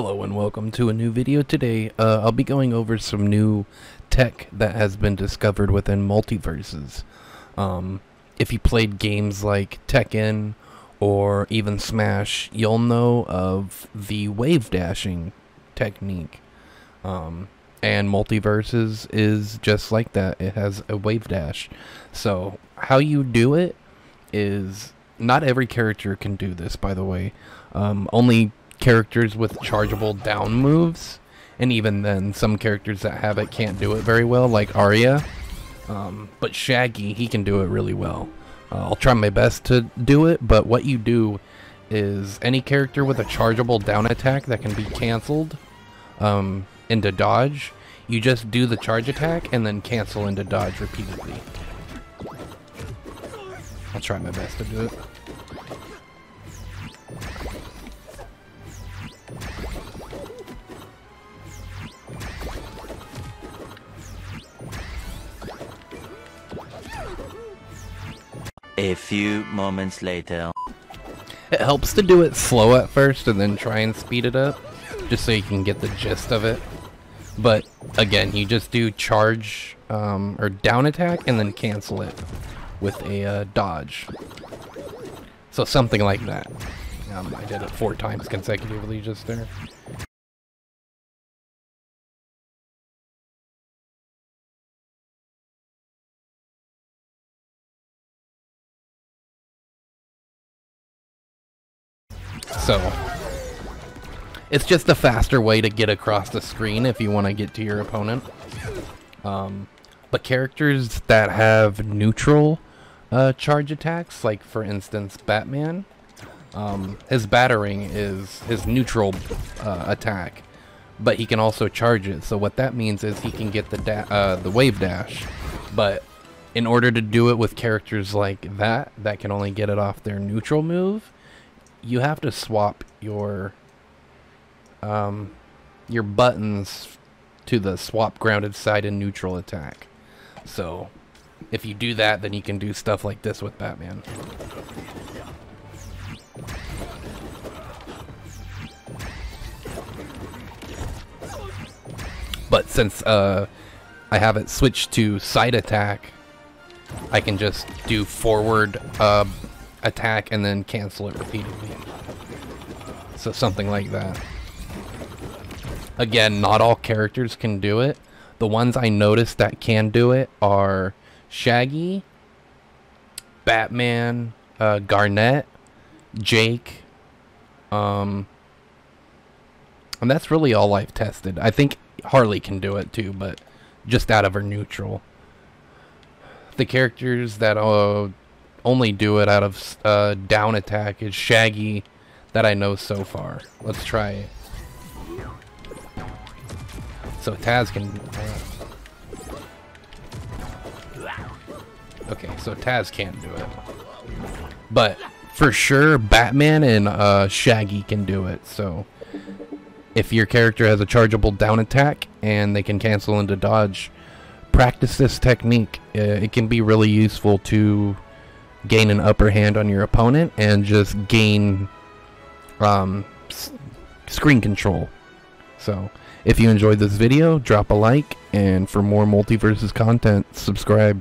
Hello and welcome to a new video. Today, uh, I'll be going over some new tech that has been discovered within MultiVersus. Um, if you played games like Tekken or even Smash, you'll know of the wave dashing technique. Um, and MultiVersus is just like that. It has a wave dash. So, how you do it is not every character can do this, by the way. Um, only characters with chargeable down moves, and even then, some characters that have it can't do it very well, like Arya. Um, but Shaggy, he can do it really well. Uh, I'll try my best to do it, but what you do is any character with a chargeable down attack that can be cancelled um, into dodge, you just do the charge attack and then cancel into dodge repeatedly. I'll try my best to do it. A few moments later. It helps to do it slow at first and then try and speed it up, just so you can get the gist of it. But again, you just do charge um, or down attack and then cancel it with a uh, dodge. So something like that. Um, I did it four times consecutively just there. So, it's just a faster way to get across the screen if you want to get to your opponent. Um, but characters that have neutral uh, charge attacks, like for instance Batman, um, his Batarang is his neutral uh, attack, but he can also charge it. So what that means is he can get the uh, the wave dash, but in order to do it with characters like that, that can only get it off their neutral move, you have to swap your um, your buttons to the swap grounded side and neutral attack. So if you do that, then you can do stuff like this with Batman. But since uh, I have it switched to side attack, I can just do forward uh, attack and then cancel it repeatedly. So something like that. Again, not all characters can do it. The ones I noticed that can do it are Shaggy, Batman, uh, Garnet, Jake, um, and that's really all I've tested. I think Harley can do it too, but just out of her neutral. The characters that uh, only do it out of uh, down attack is Shaggy that I know so far. Let's try it. So Taz can... Okay, so Taz can't do it. But for sure, Batman and uh, Shaggy can do it, so... If your character has a chargeable down attack and they can cancel into dodge, practice this technique. Uh, it can be really useful to gain an upper hand on your opponent and just gain um, screen control. So, if you enjoyed this video, drop a like, and for more MultiVersus content, subscribe.